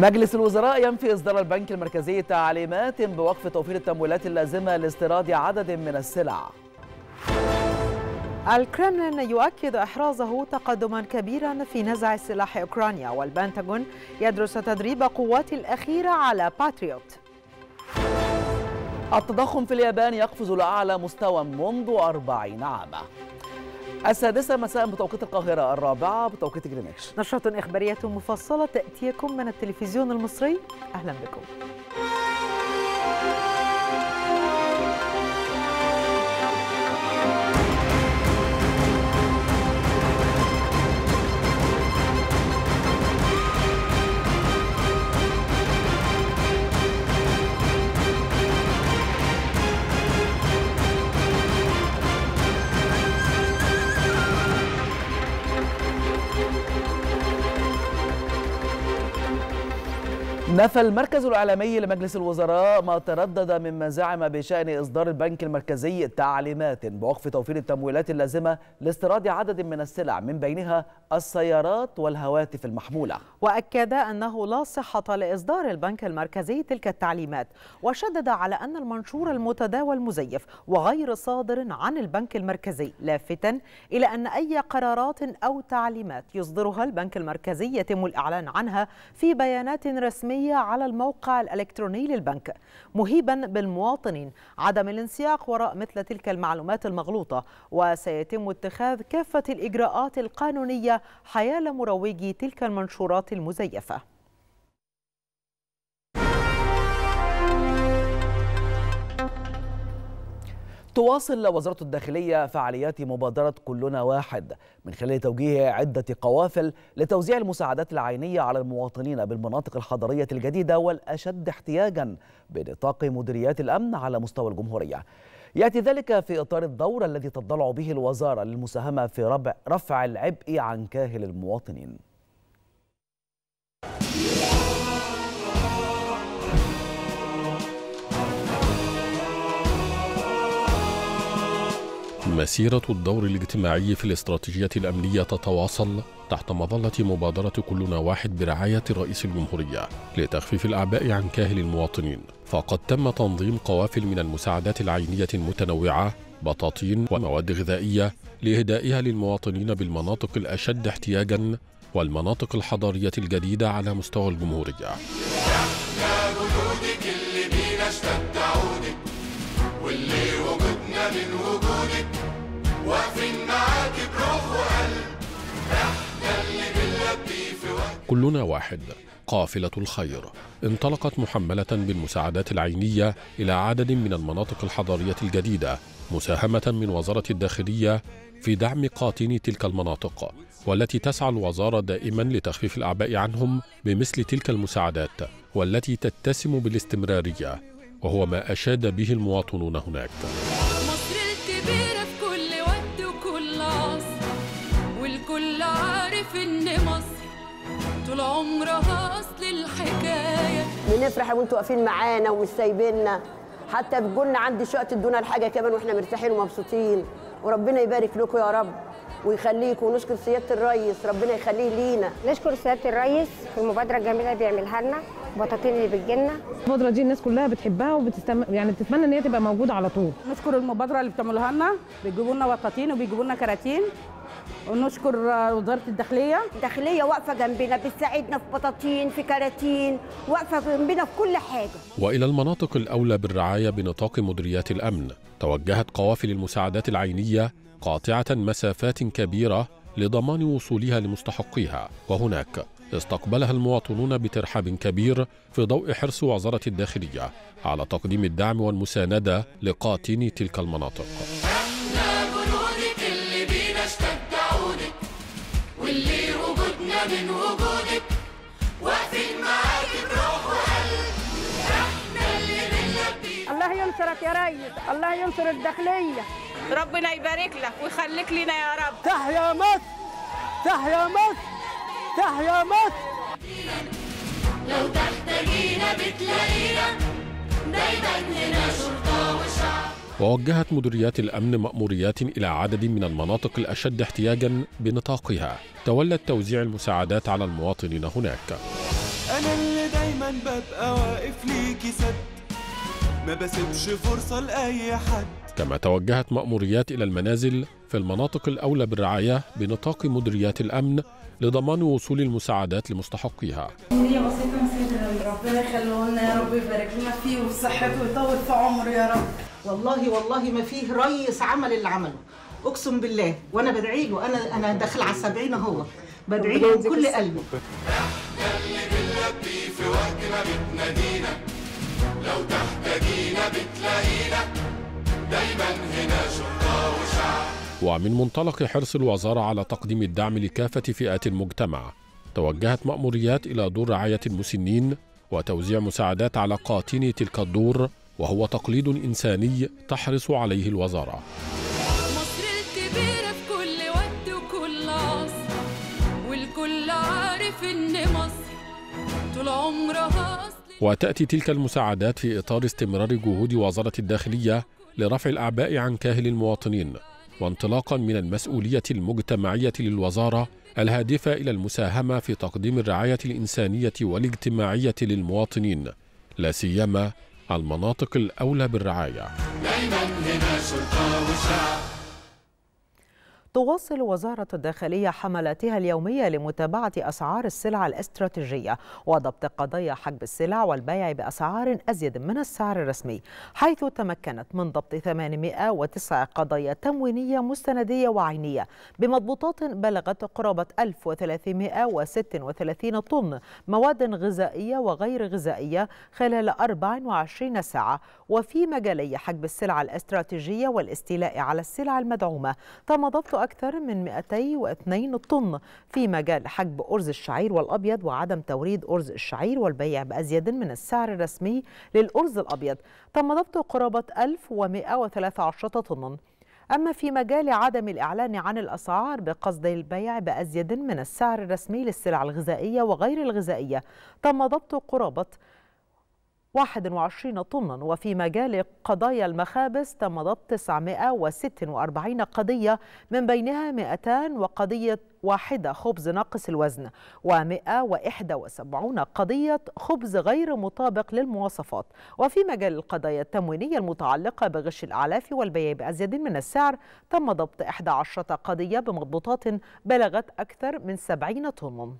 مجلس الوزراء ينفي إصدار البنك المركزي تعليمات بوقف توفير التمويلات اللازمة لاستيراد عدد من السلع. الكرملين يؤكد إحرازه تقدما كبيرا في نزع سلاح أوكرانيا والبنتاغون يدرس تدريب قوات الأخيرة على باتريوت. التضخم في اليابان يقفز لأعلى مستوى منذ أربعين عاما. السادسة مساء بتوقيت القاهرة الرابعة بتوقيت جرينتش. نشرة إخبارية مفصلة تأتيكم من التلفزيون المصري. أهلا بكم. نفى المركز الإعلامي لمجلس الوزراء ما تردد من مزاعم بشأن إصدار البنك المركزي تعليمات. بوقف توفير التمويلات اللازمة لاستيراد عدد من السلع من بينها السيارات والهواتف المحمولة. وأكد أنه لا صحة لإصدار البنك المركزي تلك التعليمات وشدد على أن المنشور المتداول مزيف وغير صادر عن البنك المركزي لافتا إلى أن أي قرارات أو تعليمات يصدرها البنك المركزي يتم الإعلان عنها في بيانات رسمية على الموقع الإلكتروني للبنك مهيبا بالمواطنين عدم الانسياق وراء مثل تلك المعلومات المغلوطة وسيتم اتخاذ كافة الإجراءات القانونية حيال مروجي تلك المنشورات المزيفة. تواصل وزارة الداخلية فعاليات مبادرة كلنا واحد من خلال توجيه عدة قوافل لتوزيع المساعدات العينية على المواطنين بالمناطق الحضرية الجديدة والأشد احتياجا بنطاق مديريات الأمن على مستوى الجمهورية. يأتي ذلك في إطار الدور الذي تضلع به الوزارة للمساهمة في رفع العبء عن كاهل المواطنين. مسيرة الدور الاجتماعي في الاستراتيجية الأمنية تتواصل تحت مظلة مبادرة كلنا واحد برعاية رئيس الجمهورية لتخفيف الأعباء عن كاهل المواطنين. فقد تم تنظيم قوافل من المساعدات العينية المتنوعة بطاطين ومواد غذائية لإهدائها للمواطنين بالمناطق الأشد احتياجا والمناطق الحضارية الجديدة على مستوى الجمهورية. كلنا واحد. قافلة الخير. انطلقت محملة بالمساعدات العينية إلى عدد من المناطق الحضارية الجديدة مساهمة من وزارة الداخلية في دعم قاطني تلك المناطق والتي تسعى الوزارة دائما لتخفيف الأعباء عنهم بمثل تلك المساعدات والتي تتسم بالاستمرارية وهو ما أشاد به المواطنون هناك. بنفرح وانتوا واقفين معانا ومش سايبيننا حتى بتقولنا عندي شقة تدونا الحاجة كمان وإحنا مرتاحين ومبسوطين. وربنا يبارك لكم يا رب ويخليكم. ونشكر سيادة الريس ربنا يخليه لينا. نشكر سيادة الريس في المبادره الجميله اللي بيعملها لنا البطاطين اللي بتجيلنا. المبادرة دي الناس كلها بتحبها وبتستم... يعني بتتمنى إن هي تبقى موجودة على طول. نشكر المبادرة اللي بتعملوها لنا. بيجيبوا لنا بطاطين وبيجيبوا لنا كراتين. ونشكر وزارة الداخلية. الداخلية واقفة جنبنا بتساعدنا في بطاطين في كراتين واقفة جنبنا في كل حاجة. وإلى المناطق الأولى بالرعاية بنطاق مديريات الأمن توجهت قوافل المساعدات العينية قاطعة مسافات كبيرة لضمان وصولها لمستحقيها. وهناك استقبلها المواطنون بترحاب كبير في ضوء حرص وزارة الداخلية على تقديم الدعم والمساندة لقاطني تلك المناطق. واللي وجودنا من وجودك واقفين معاك بروح وقلب إحنا اللي بنلبي الله ينصرك يا ريس. الله ينصر الداخلية. ربنا يبارك لك ويخليك لنا يا رب. تحيا مصر. تحيا مصر. تحيا مصر. لو تحتاجينا بتلاقينا. دايما هنا شرطة وشعب. ووجهت مديريات الأمن مأموريات إلى عدد من المناطق الأشد احتياجا بنطاقها. تولت توزيع المساعدات على المواطنين هناك. أنا اللي دايما ببقى واقف ليكي سد. ما بسيبش فرصة لأي حد. كما توجهت مأموريات إلى المنازل في المناطق الأولى بالرعاية بنطاق مديريات الأمن لضمان وصول المساعدات لمستحقيها. هي بسيطة مسيدة ربنا يخليه لنا يا رب يبارك لنا فيه وفي صحته ويطول في عمره يا رب. والله والله ما فيه ريس عمل اللي عمله. أقسم بالله وأنا بدعي له أنا أنا داخل على السبعين اهو بدعي له بكل قلبي. اللي بنلبي في وقت ما بتنادينا لو تحتاجينا بتلاقينا دايما هنا شرطة وشعب ومن منطلق حرص الوزارة على تقديم الدعم لكافة فئات المجتمع توجهت مأموريات إلى دور رعاية المسنين وتوزيع مساعدات على قاطني تلك الدور وهو تقليد إنساني تحرص عليه الوزارة. مصر الكبيرة في كل وقت وكل عصر والكل عارف إن مصر طول عمرها وتأتي تلك المساعدات في إطار استمرار جهود وزارة الداخلية لرفع الأعباء عن كاهل المواطنين وانطلاقا من المسؤولية المجتمعية للوزارة الهادفة إلى المساهمة في تقديم الرعاية الإنسانية والاجتماعية للمواطنين لا سيما المناطق الأولى بالرعاية. دايما هنا شرطة وشعب تواصل وزارة الداخلية حملاتها اليومية لمتابعة أسعار السلع الاستراتيجية وضبط قضايا حجب السلع والبيع بأسعار أزيد من السعر الرسمي حيث تمكنت من ضبط 809 قضايا تموينية مستندية وعينية بمضبوطات بلغت قرابة 1336 طن مواد غذائية وغير غذائية خلال 24 ساعة وفي مجالي حجب السلع الاستراتيجية والاستيلاء على السلع المدعومة تم ضبط أكثر من 202 طن في مجال حجب أرز الشعير والأبيض وعدم توريد أرز الشعير والبيع بأزيد من السعر الرسمي للأرز الأبيض. تم ضبط قرابة 1113 طنا أما في مجال عدم الإعلان عن الأسعار بقصد البيع بأزيد من السعر الرسمي للسلع الغذائية وغير الغذائية تم ضبط قرابة 21 طنا وفي مجال قضايا المخابز تم ضبط 946 قضية من بينها 200 وقضية واحدة خبز ناقص الوزن و171 قضية خبز غير مطابق للمواصفات. وفي مجال القضايا التموينية المتعلقة بغش الأعلاف والبيع بأزيد من السعر تم ضبط 11 قضية بمضبوطات بلغت أكثر من 70 طن.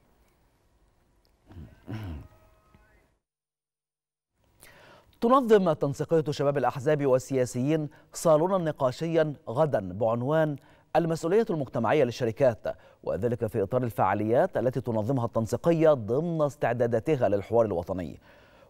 تنظم تنسيقية شباب الأحزاب والسياسيين صالونا نقاشيا غدا بعنوان المسؤولية المجتمعية للشركات وذلك في إطار الفعاليات التي تنظمها التنسيقية ضمن استعداداتها للحوار الوطني.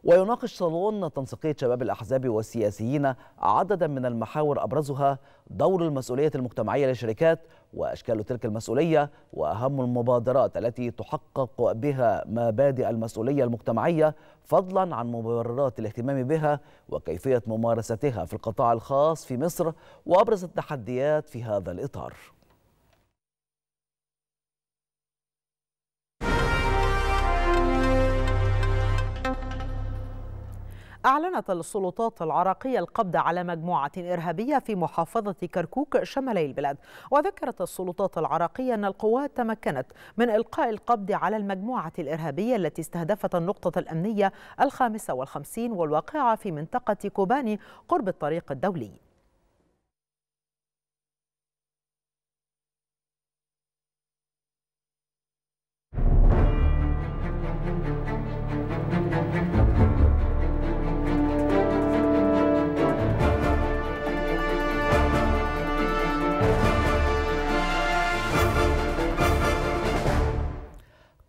ويناقش صالون تنسيقية شباب الأحزاب والسياسيين عددا من المحاور أبرزها دور المسؤولية المجتمعية للشركات وأشكال تلك المسؤولية وأهم المبادرات التي تحقق بها مبادئ المسؤولية المجتمعية فضلا عن مبررات الاهتمام بها وكيفية ممارستها في القطاع الخاص في مصر وأبرز التحديات في هذا الإطار. أعلنت السلطات العراقية القبض على مجموعة إرهابية في محافظة كركوك شمالي البلاد. وذكرت السلطات العراقية أن القوات تمكنت من إلقاء القبض على المجموعة الإرهابية التي استهدفت النقطة الأمنية الخامسة والخمسين والواقعة في منطقة كوباني قرب الطريق الدولي.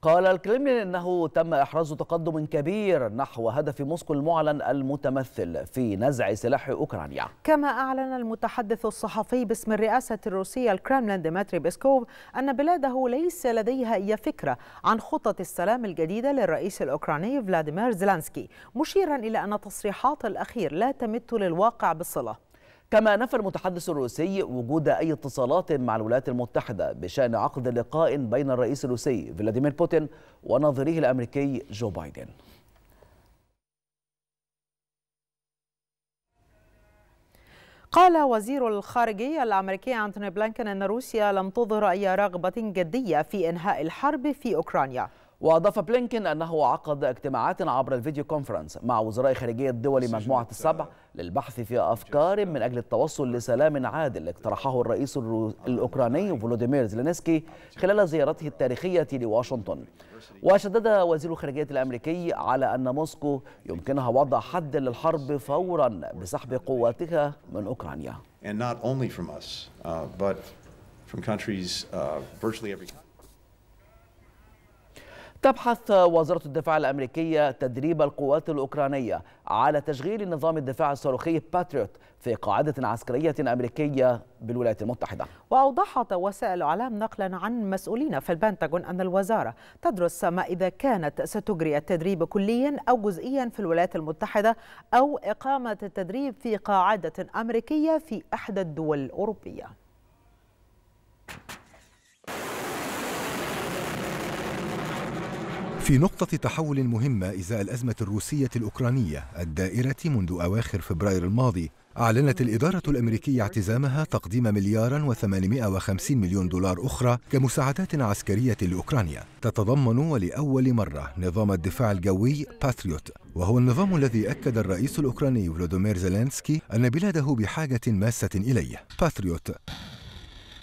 قال الكرملين إنه تم إحراز تقدم كبير نحو هدف موسكو المعلن المتمثل في نزع سلاح أوكرانيا. كما أعلن المتحدث الصحفي باسم الرئاسة الروسية الكرملين ديمتري بيسكوف أن بلاده ليس لديها أي فكرة عن خطة السلام الجديدة للرئيس الأوكراني فلاديمير زيلينسكي مشيرا إلى أن تصريحات الأخير لا تمت للواقع بصلة كما نفى المتحدث الروسي وجود أي اتصالات مع الولايات المتحدة بشأن عقد لقاء بين الرئيس الروسي فلاديمير بوتين ونظيره الأمريكي جو بايدن. قال وزير الخارجية الأمريكي أنتوني بلينكن أن روسيا لم تظهر أي رغبة جدية في إنهاء الحرب في أوكرانيا. وأضاف بلينكن أنه عقد اجتماعات عبر ال video conference مع وزراء خارجية دول مجموعة السبع للبحث في أفكار من أجل التوصل لسلام عادل اقترحه الرئيس الأوكراني فولوديمير زيلينسكي خلال زيارته التاريخية لواشنطن. وشدد وزير الخارجية الأمريكي على أن موسكو يمكنها وضع حد للحرب فورا بسحب قواتها من أوكرانيا. تبحث وزارة الدفاع الأمريكية تدريب القوات الأوكرانية على تشغيل نظام الدفاع الصاروخي باتريوت في قاعدة عسكرية أمريكية بالولايات المتحدة. وأوضحت وسائل الإعلام نقلا عن مسؤولين في البنتاغون أن الوزارة تدرس ما إذا كانت ستجري التدريب كليا أو جزئيا في الولايات المتحدة أو إقامة التدريب في قاعدة أمريكية في إحدى الدول الأوروبية. في نقطة تحول مهمة إزاء الأزمة الروسية الأوكرانية الدائرة منذ أواخر فبراير الماضي أعلنت الإدارة الأمريكية اعتزامها تقديم وثمانمائة وخمسين مليون دولار أخرى كمساعدات عسكرية لأوكرانيا. تتضمن ولأول مرة نظام الدفاع الجوي باتريوت وهو النظام الذي أكد الرئيس الأوكراني فولوديمير زيلينسكي أن بلاده بحاجة ماسة إليه. باتريوت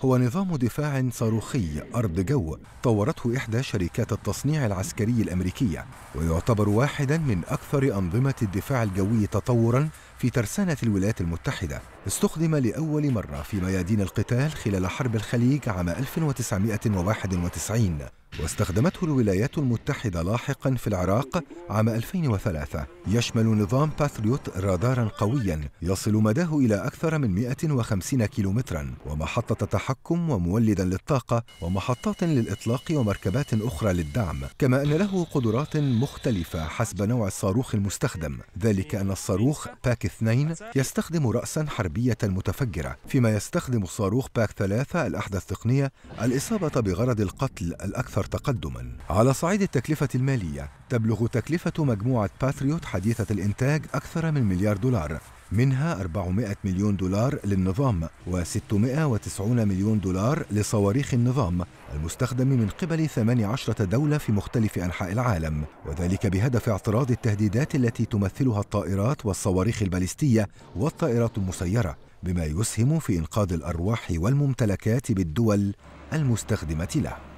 هو نظام دفاع صاروخي أرض جو. طورته إحدى شركات التصنيع العسكري الأمريكية ويعتبر واحدا من أكثر أنظمة الدفاع الجوي تطورا في ترسانة الولايات المتحدة. استخدم لأول مرة في ميادين القتال خلال حرب الخليج عام 1991 واستخدمته الولايات المتحدة لاحقا في العراق عام 2003 يشمل نظام باتريوت رادارا قويا يصل مداه إلى أكثر من 150 كيلومترا ومحطة تحكم ومولدا للطاقة ومحطات للإطلاق ومركبات أخرى للدعم. كما أن له قدرات مختلفة حسب نوع الصاروخ المستخدم. ذلك أن الصاروخ باك 2 يستخدم رأسا حربية متفجرة. فيما يستخدم الصاروخ باك 3 الأحدث تقنية الإصابة بغرض القتل الأكثر تقدما. على صعيد التكلفة المالية تبلغ تكلفة مجموعة باثريوت حديثة الإنتاج أكثر من مليار دولار. منها 400 مليون دولار للنظام و690 مليون دولار لصواريخ النظام المستخدم من قبل 18 دولة في مختلف أنحاء العالم. وذلك بهدف اعتراض التهديدات التي تمثلها الطائرات والصواريخ البالستية والطائرات المسيرة بما يسهم في إنقاذ الأرواح والممتلكات بالدول المستخدمة له.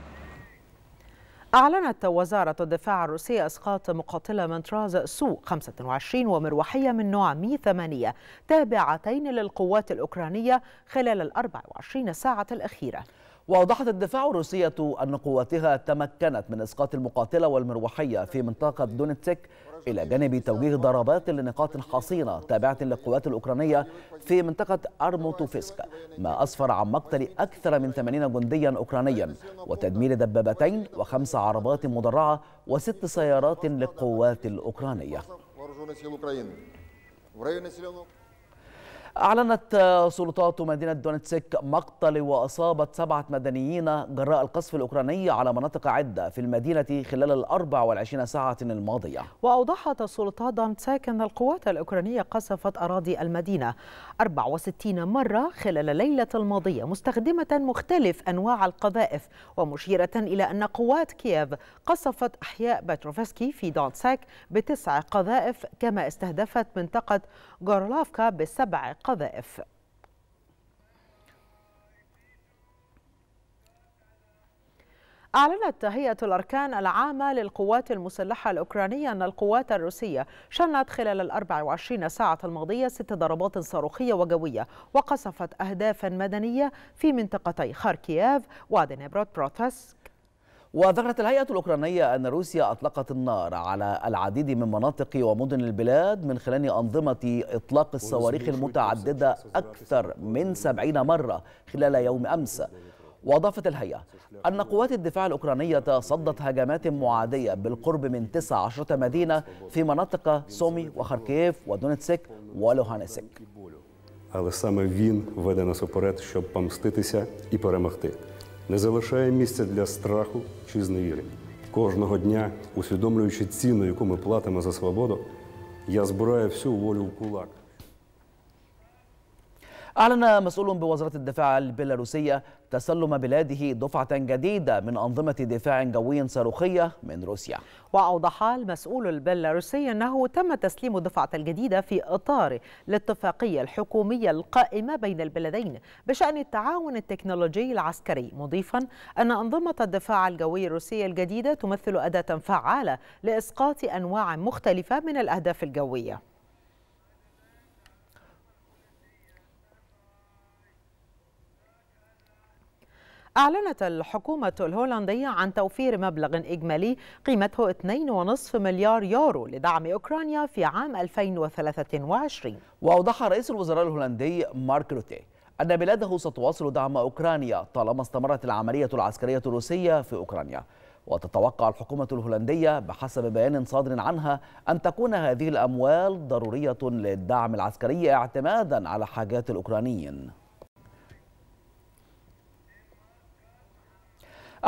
أعلنت وزارة الدفاع الروسية إسقاط مقاتلة من طراز سو 25 ومروحية من نوع مي 8 تابعتين للقوات الأوكرانية خلال ال 24 ساعة الأخيرة. وأوضحت الدفاع الروسية أن قواتها تمكنت من إسقاط المقاتلة والمروحية في منطقة دونيتسك إلى جانب توجيه ضربات لنقاط حصينة تابعة للقوات الأوكرانية في منطقة أرموتوفسك ما أسفر عن مقتل أكثر من 80 جنديا أوكرانيا وتدمير دبابتين وخمس عربات مدرعة وست سيارات للقوات الأوكرانية. أعلنت سلطات مدينة دونتسك مقتل وإصابة سبعة مدنيين جراء القصف الأوكراني على مناطق عدة في المدينة خلال الأربع والعشرين ساعة الماضية. وأوضحت سلطات دونتسك أن القوات الأوكرانية قصفت أراضي المدينة 64 مرة خلال الليلة الماضية مستخدمة مختلف أنواع القذائف ومشيرة إلى أن قوات كييف قصفت أحياء باتروفسكي في دونتسك بتسع قذائف كما استهدفت منطقة غورلافكا بسبع قذائف. أعلنت هيئة الأركان العامة للقوات المسلحة الأوكرانية أن القوات الروسية شنت خلال ال 24 ساعة الماضية ست ضربات صاروخية وجوية وقصفت أهدافا مدنية في منطقتي خاركييف ودنيبروبيتروفسك وذكرت الهيئة الأوكرانية أن روسيا أطلقت النار على العديد من مناطق ومدن البلاد من خلال أنظمة إطلاق الصواريخ المتعددة أكثر من سبعين مرة خلال يوم أمس وأضافت الهيئة أن قوات الدفاع الأوكرانية صدت هجمات معادية بالقرب من 19 مدينة في مناطق سومي وخاركيف ودونتسك ولوهانسك Але саме він веде нас уперед, щоб помститися і перемогти. Не залишає місця для страху чи зневіри. Кожного дня, усвідомлюючи ціну, яку ми платимо за свободу, я збираю всю волю в кулак. أعلن مسؤول بوزارة الدفاع البيلاروسية تسلم بلاده دفعة جديدة من أنظمة دفاع جوي صاروخية من روسيا. وأوضح المسؤول البيلاروسي أنه تم تسليم الدفعة الجديدة في إطار الاتفاقية الحكومية القائمة بين البلدين بشأن التعاون التكنولوجي العسكري مضيفا أن أنظمة الدفاع الجوي الروسية الجديدة تمثل أداة فعالة لإسقاط أنواع مختلفة من الأهداف الجوية أعلنت الحكومة الهولندية عن توفير مبلغ إجمالي قيمته 2.5 مليار يورو لدعم أوكرانيا في عام 2023 وأوضح رئيس الوزراء الهولندي مارك روتي أن بلاده ستواصل دعم أوكرانيا طالما استمرت العملية العسكرية الروسية في أوكرانيا. وتتوقع الحكومة الهولندية بحسب بيان صادر عنها أن تكون هذه الأموال ضرورية للدعم العسكري اعتمادا على حاجات الأوكرانيين.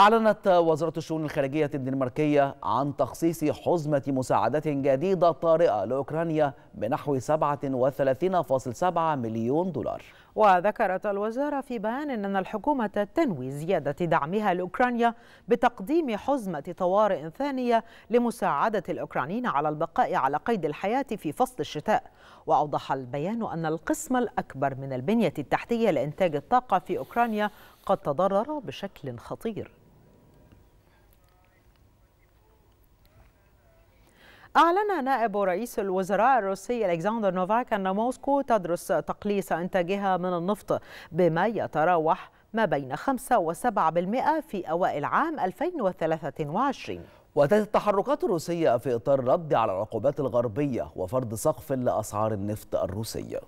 أعلنت وزارة الشؤون الخارجية الدنماركية عن تخصيص حزمة مساعدات جديدة طارئة لأوكرانيا بنحو 37.7 مليون دولار. وذكرت الوزارة في بيان أن الحكومة تنوي زيادة دعمها لأوكرانيا بتقديم حزمة طوارئ ثانية لمساعدة الأوكرانيين على البقاء على قيد الحياة في فصل الشتاء. وأوضح البيان أن القسم الأكبر من البنية التحتية لإنتاج الطاقة في أوكرانيا قد تضرر بشكل خطير. أعلن نائب رئيس الوزراء الروسي ألكسندر نوفاك أن موسكو تدرس تقليص إنتاجها من النفط بما يتراوح ما بين 5 و7% في أوائل عام 2023 وتأتي التحركات الروسية في إطار الرد على العقوبات الغربية وفرض سقف لأسعار النفط الروسي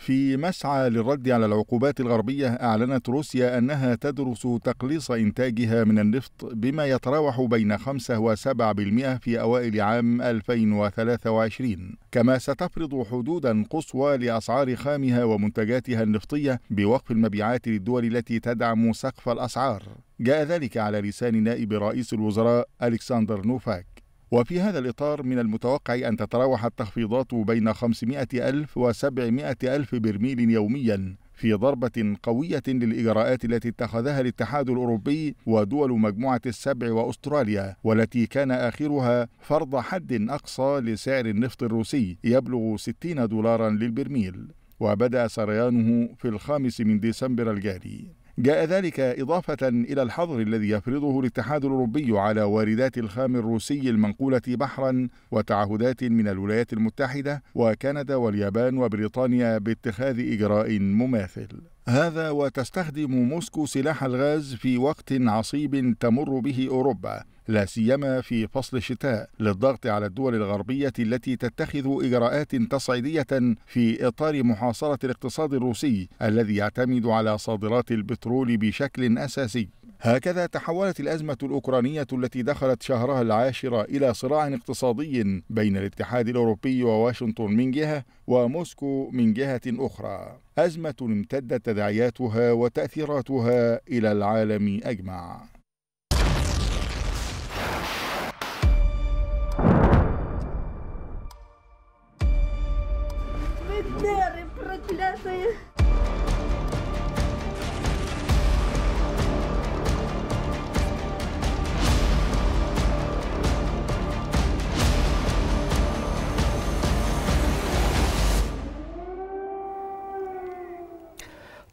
في مسعى للرد على العقوبات الغربية أعلنت روسيا أنها تدرس تقليص إنتاجها من النفط بما يتراوح بين 5 و7% في أوائل عام 2023 كما ستفرض حدودا قصوى لأسعار خامها ومنتجاتها النفطية بوقف المبيعات للدول التي تدعم سقف الأسعار. جاء ذلك على لسان نائب رئيس الوزراء ألكسندر نوفاك. وفي هذا الإطار من المتوقع أن تتراوح التخفيضات بين 500 ألف و 700 ألف برميل يوميا في ضربة قوية للإجراءات التي اتخذها الاتحاد الأوروبي ودول مجموعة السبع وأستراليا والتي كان آخرها فرض حد أقصى لسعر النفط الروسي يبلغ 60 دولارا للبرميل. وبدأ سريانه في الخامس من ديسمبر الجاري. جاء ذلك إضافة إلى الحظر الذي يفرضه الاتحاد الأوروبي على واردات الخام الروسي المنقولة بحرا وتعهدات من الولايات المتحدة وكندا واليابان وبريطانيا باتخاذ إجراء مماثل. هذا وتستخدم موسكو سلاح الغاز في وقت عصيب تمر به أوروبا. لا سيما في فصل الشتاء للضغط على الدول الغربية التي تتخذ إجراءات تصعيدية في إطار محاصرة الاقتصاد الروسي الذي يعتمد على صادرات البترول بشكل أساسي. هكذا تحولت الأزمة الأوكرانية التي دخلت شهرها العاشر إلى صراع اقتصادي بين الاتحاد الأوروبي وواشنطن من جهة وموسكو من جهة أخرى. أزمة امتدت تداعياتها وتأثيراتها إلى العالم أجمع.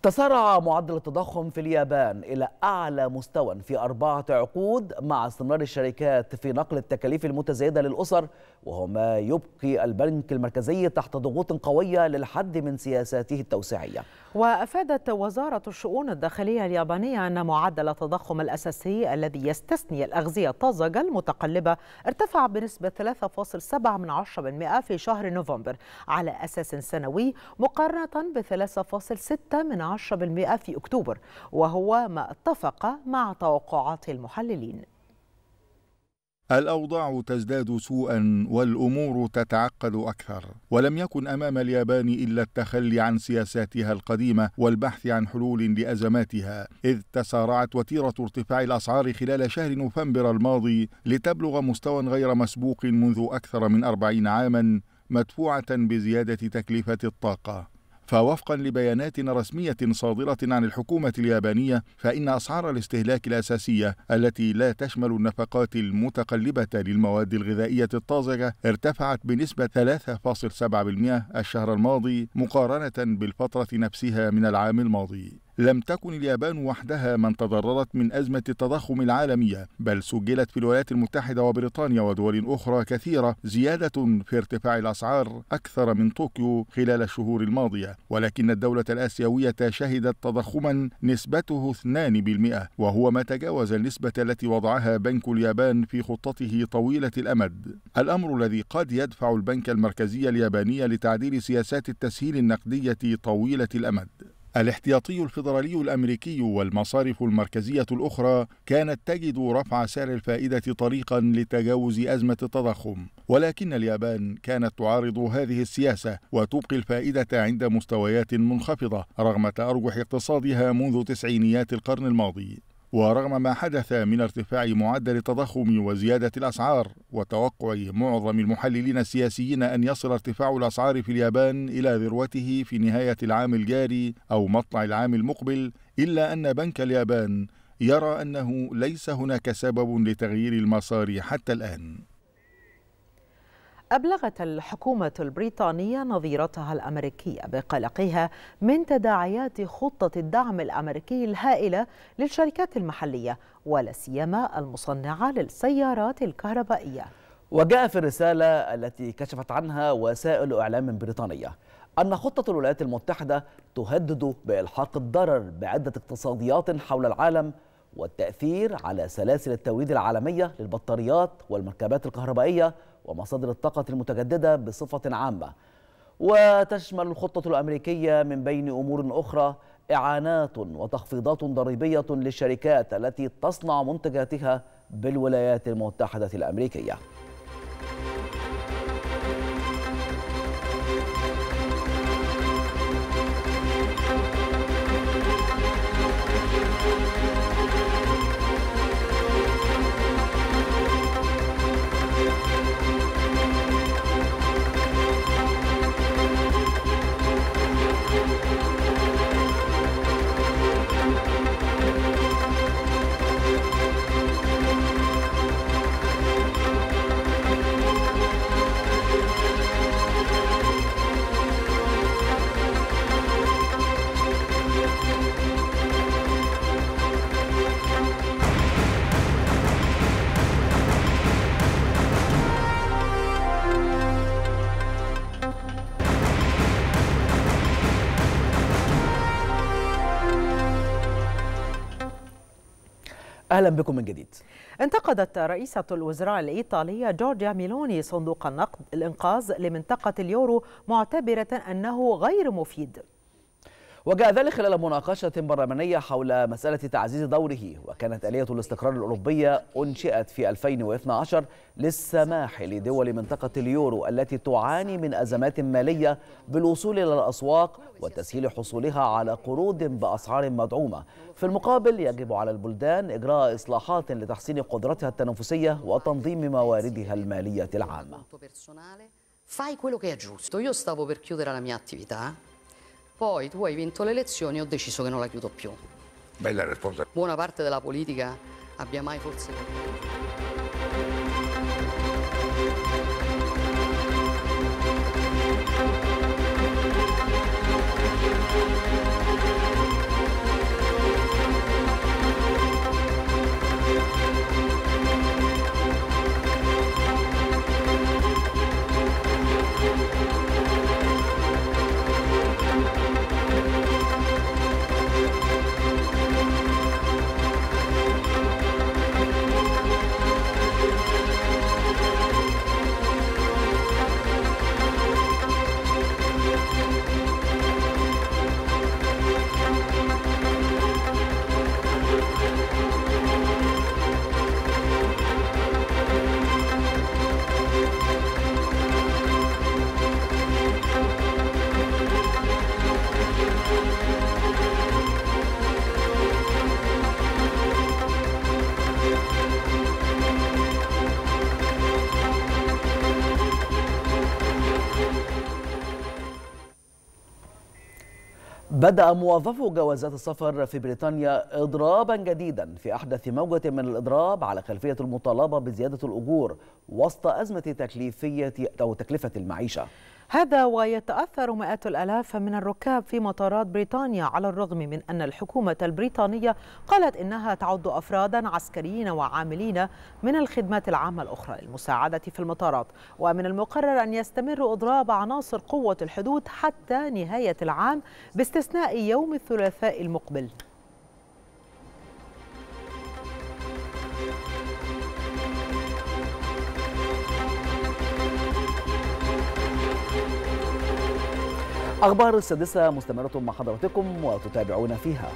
تسارع معدل التضخم في اليابان إلى أعلى مستوى في أربعة عقود مع استمرار الشركات في نقل التكاليف المتزايدة للأسر وهو ما يبقي البنك المركزي تحت ضغوط قوية للحد من سياساته التوسيعية وأفادت وزارة الشؤون الداخلية اليابانية أن معدل التضخم الأساسي الذي يستثني الأغذية الطازجة المتقلبة ارتفع بنسبة 3.7% في شهر نوفمبر على أساس سنوي مقارنة ب 3.6% في أكتوبر وهو ما اتفق مع توقعات المحللين. الأوضاع تزداد سوءا والأمور تتعقد أكثر ولم يكن أمام اليابان إلا التخلي عن سياساتها القديمة والبحث عن حلول لأزماتها إذ تسارعت وتيرة ارتفاع الأسعار خلال شهر نوفمبر الماضي لتبلغ مستوى غير مسبوق منذ أكثر من أربعين عاما مدفوعة بزيادة تكلفة الطاقة. فوفقا لبيانات رسمية صادرة عن الحكومة اليابانية فإن أسعار الاستهلاك الأساسية التي لا تشمل النفقات المتقلبة للمواد الغذائية الطازجة ارتفعت بنسبة 3.7% الشهر الماضي مقارنة بالفترة نفسها من العام الماضي. لم تكن اليابان وحدها من تضررت من أزمة التضخم العالمية بل سجلت في الولايات المتحدة وبريطانيا ودول أخرى كثيرة زيادة في ارتفاع الأسعار أكثر من طوكيو خلال الشهور الماضية. ولكن الدولة الآسيوية شهدت تضخما نسبته 2% وهو ما تجاوز النسبة التي وضعها بنك اليابان في خطته طويلة الأمد. الأمر الذي قد يدفع البنك المركزي الياباني لتعديل سياسات التسهيل النقدية طويلة الأمد. الاحتياطي الفيدرالي الأمريكي والمصارف المركزية الأخرى كانت تجد رفع سعر الفائدة طريقا لتجاوز أزمة التضخم. ولكن اليابان كانت تعارض هذه السياسة وتبقي الفائدة عند مستويات منخفضة رغم تأرجح اقتصادها منذ تسعينيات القرن الماضي. ورغم ما حدث من ارتفاع معدل التضخم وزيادة الأسعار وتوقع معظم المحللين السياسيين أن يصل ارتفاع الأسعار في اليابان إلى ذروته في نهاية العام الجاري أو مطلع العام المقبل إلا أن بنك اليابان يرى أنه ليس هناك سبب لتغيير المسار حتى الآن. أبلغت الحكومة البريطانية نظيرتها الأمريكية بقلقها من تداعيات خطة الدعم الأمريكي الهائلة للشركات المحلية ولا سيما المصنعة للسيارات الكهربائية. وجاء في الرسالة التي كشفت عنها وسائل إعلام بريطانية أن خطة الولايات المتحدة تهدد بإلحاق الضرر بعدة اقتصاديات حول العالم والتأثير على سلاسل التوريد العالمية للبطاريات والمركبات الكهربائية ومصادر الطاقة المتجددة بصفة عامة. وتشمل الخطة الأمريكية من بين أمور أخرى إعانات وتخفيضات ضريبية للشركات التي تصنع منتجاتها بالولايات المتحدة الأمريكية. أهلا بكم من جديد. انتقدت رئيسة الوزراء الإيطالية جورجيا ميلوني صندوق النقد الإنقاذ لمنطقة اليورو معتبرة أنه غير مفيد. وجاء ذلك خلال مناقشة برلمانية حول مسألة تعزيز دوره وكانت آلية الاستقرار الأوروبية أنشئت في 2012 للسماح لدول منطقة اليورو التي تعاني من أزمات مالية بالوصول إلى الأسواق وتسهيل حصولها على قروض بأسعار مدعومة في المقابل يجب على البلدان إجراء إصلاحات لتحسين قدرتها التنافسية وتنظيم مواردها المالية العامة Fai quello che è giusto. Io stavo per chiudere la mia attività, poi tu hai vinto le elezioni e ho deciso che non la chiudo più. Bella risposta. Buona parte della politica abbia mai forse... بدأ موظفو جوازات السفر في بريطانيا إضرابا جديدا في أحدث موجة من الإضراب على خلفية المطالبة بزيادة الأجور وسط أزمة تكليفية أو تكلفة المعيشة. هذا ويتأثر مئات الآلاف من الركاب في مطارات بريطانيا على الرغم من أن الحكومة البريطانية قالت إنها تعد أفرادا عسكريين وعاملين من الخدمات العامة الأخرى للمساعدة في المطارات. ومن المقرر أن يستمر إضراب عناصر قوة الحدود حتى نهاية العام باستثناء يوم الثلاثاء المقبل. أخبار السادسة مستمرة مع حضراتكم وتتابعون فيها.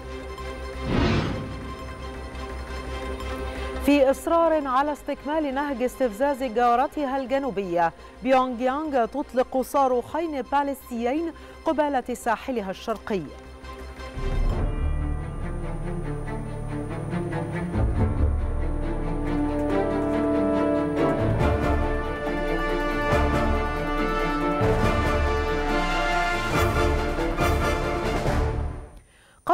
في إصرار على استكمال نهج استفزاز جارتها الجنوبية بيونغ يانغ تطلق صاروخين باليستيين قبالة ساحلها الشرقي.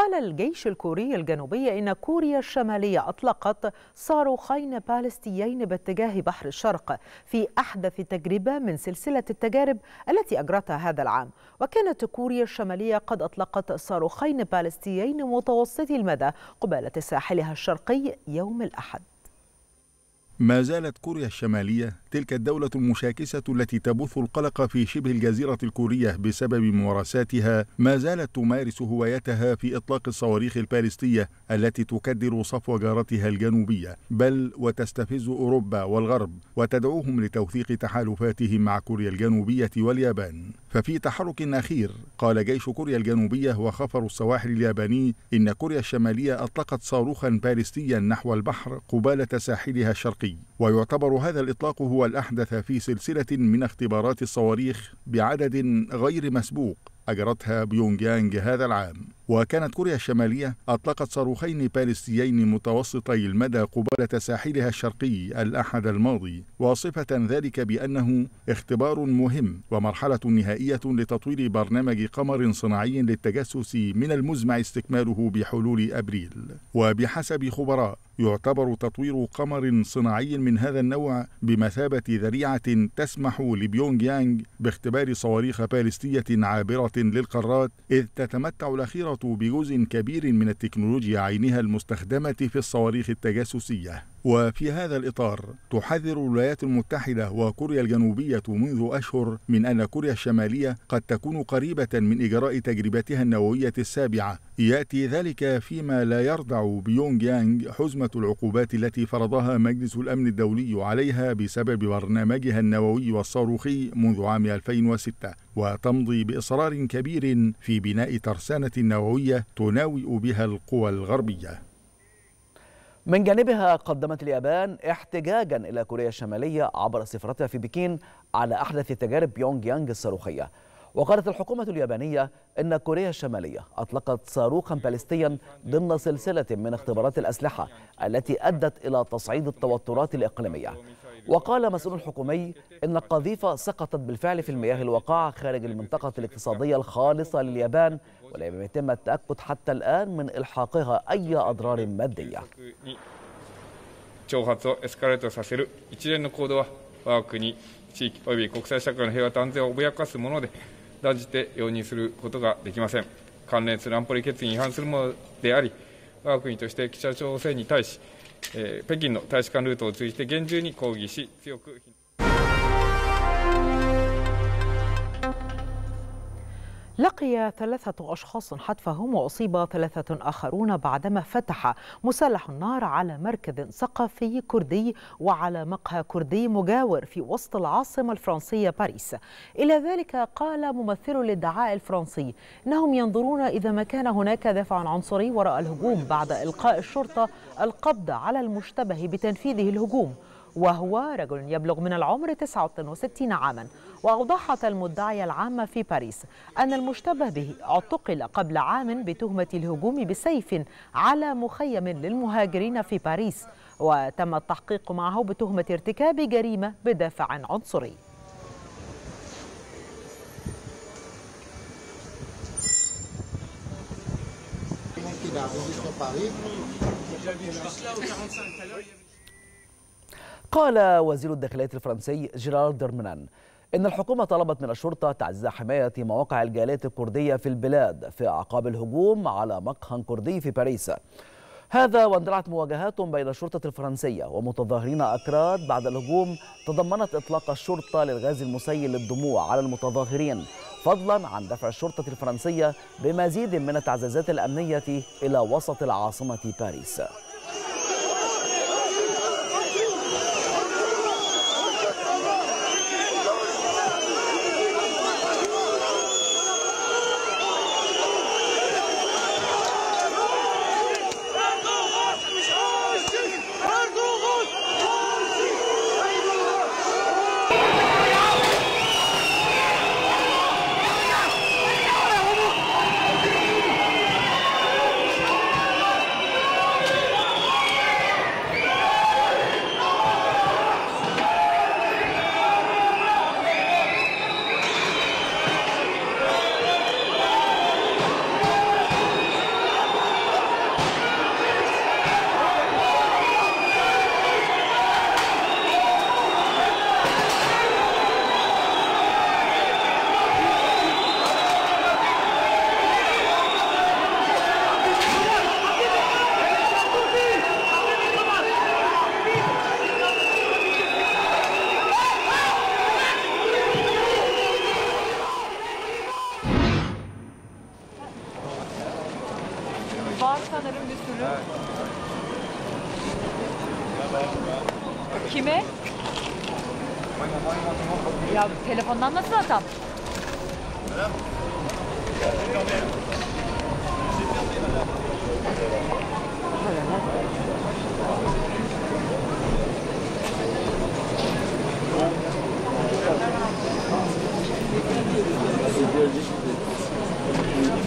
قال الجيش الكوري الجنوبي إن كوريا الشمالية أطلقت صاروخين باليستيين باتجاه بحر الشرق في أحدث تجربة من سلسلة التجارب التي أجرتها هذا العام. وكانت كوريا الشمالية قد أطلقت صاروخين باليستيين متوسطي المدى قبالة ساحلها الشرقي يوم الأحد. ما زالت كوريا الشمالية تلك الدولة المشاكسة التي تبث القلق في شبه الجزيرة الكورية بسبب ممارساتها ما زالت تمارس هوايتها في إطلاق الصواريخ البالستية التي تكدر صفو جارتها الجنوبية. بل وتستفز أوروبا والغرب وتدعوهم لتوثيق تحالفاتهم مع كوريا الجنوبية واليابان. ففي تحرك أخير قال جيش كوريا الجنوبية وخفر السواحل الياباني إن كوريا الشمالية أطلقت صاروخا بالستيا نحو البحر قبالة ساحلها الشرقي. ويعتبر هذا الإطلاق هو الأحدث في سلسلة من اختبارات الصواريخ بعدد غير مسبوق أجرتها بيونغ يانغ هذا العام. وكانت كوريا الشمالية أطلقت صاروخين باليستيين متوسطي المدى قبالة ساحلها الشرقي الأحد الماضي واصفة ذلك بأنه اختبار مهم ومرحلة نهائية لتطوير برنامج قمر صناعي للتجسس من المزمع استكماله بحلول أبريل. وبحسب خبراء يعتبر تطوير قمر صناعي من هذا النوع بمثابة ذريعة تسمح لبيونغ يانغ باختبار صواريخ باليستية عابرة للقارات إذ تتمتع الأخيرة بجزء كبير من التكنولوجيا عينها المستخدمة في الصواريخ التجسسية. وفي هذا الإطار تحذر الولايات المتحدة وكوريا الجنوبية منذ أشهر من أن كوريا الشمالية قد تكون قريبة من إجراء تجربتها النووية السابعة. يأتي ذلك فيما لا يردع بيونغ يانغ حزمة العقوبات التي فرضها مجلس الأمن الدولي عليها بسبب برنامجها النووي والصاروخي منذ عام 2006 وتمضي بإصرار كبير في بناء ترسانة نووية تناوئ بها القوى الغربية. من جانبها قدمت اليابان احتجاجا إلى كوريا الشمالية عبر سفارتها في بكين على أحدث تجارب بيونغ يانغ الصاروخية. وقالت الحكومة اليابانية إن كوريا الشمالية أطلقت صاروخا باليستيا ضمن سلسلة من اختبارات الأسلحة التي أدت إلى تصعيد التوترات الإقليمية. وقال مسؤول حكومي إن القذيفة سقطت بالفعل في المياه الواقعة خارج المنطقة الاقتصادية الخالصة لليابان ولم يتم التأكد حتى الآن من إلحاقها أي أضرار مادية 挑発をエスカレートさせる一連の行動は我が国地域及び国際社会の平和と安全を脅かすもので断じて容認することができません関連する安保理決議に違反するものであり我が国として北朝鮮に対し、えー北京の大使館ルートを通じて厳重に抗議し強く لقي ثلاثة أشخاص حتفهم وأصيب ثلاثة آخرون بعدما فتح مسلح النار على مركز ثقافي كردي وعلى مقهى كردي مجاور في وسط العاصمة الفرنسية باريس. إلى ذلك قال ممثل الادعاء الفرنسي إنهم ينظرون إذا ما كان هناك دافع عنصري وراء الهجوم بعد إلقاء الشرطة القبض على المشتبه بتنفيذه الهجوم وهو رجل يبلغ من العمر 69 عاما. وأوضحت المدعية العامة في باريس أن المشتبه به اعتقل قبل عام بتهمة الهجوم بسيف على مخيم للمهاجرين في باريس وتم التحقيق معه بتهمة ارتكاب جريمة بدافع عنصري. قال وزير الداخلية الفرنسي جيرارد درمنان إن الحكومة طلبت من الشرطة تعزيز حماية مواقع الجالية الكردية في البلاد في أعقاب الهجوم على مقهى كردي في باريس. هذا واندلعت مواجهات بين الشرطة الفرنسية ومتظاهرين أكراد بعد الهجوم تضمنت إطلاق الشرطة للغاز المسيل للدموع على المتظاهرين فضلا عن دفع الشرطة الفرنسية بمزيد من التعزيزات الأمنية إلى وسط العاصمة باريس.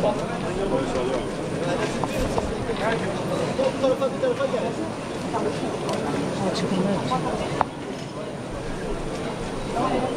爽的。好，